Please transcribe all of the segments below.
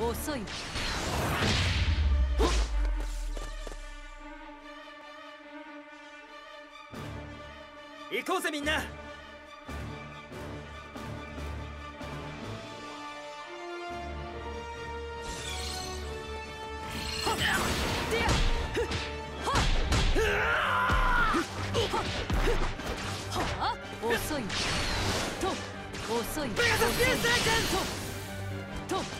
遅い。行こうぜみんな。遅い。と遅い。ペガサスピースとととと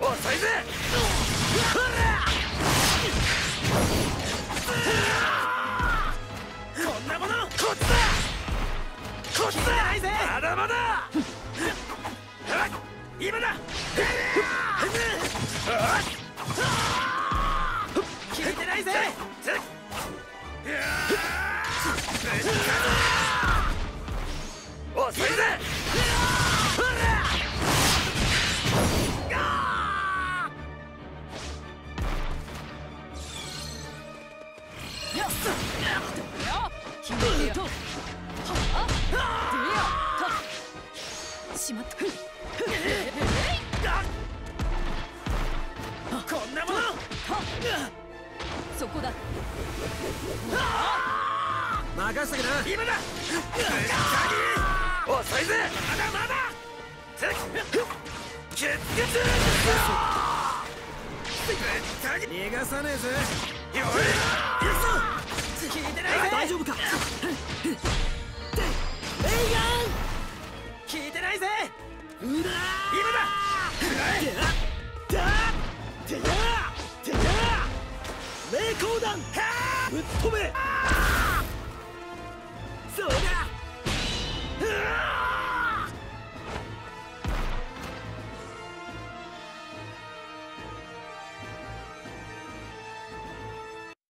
遅いぜこんなものこっちだこっちだないぜまだまだ今だ聞いてないぜ遅いぜしまったこんなものそこだ任せてな今だ遅いぜまだまだキュッキュッ逃がさねえぜ。よい行くぞ。聞いてないぜ。大丈夫か。レイガン。聞いてないぜ。うだ。今だ。だだだだ霊光弾ぶっ飛べ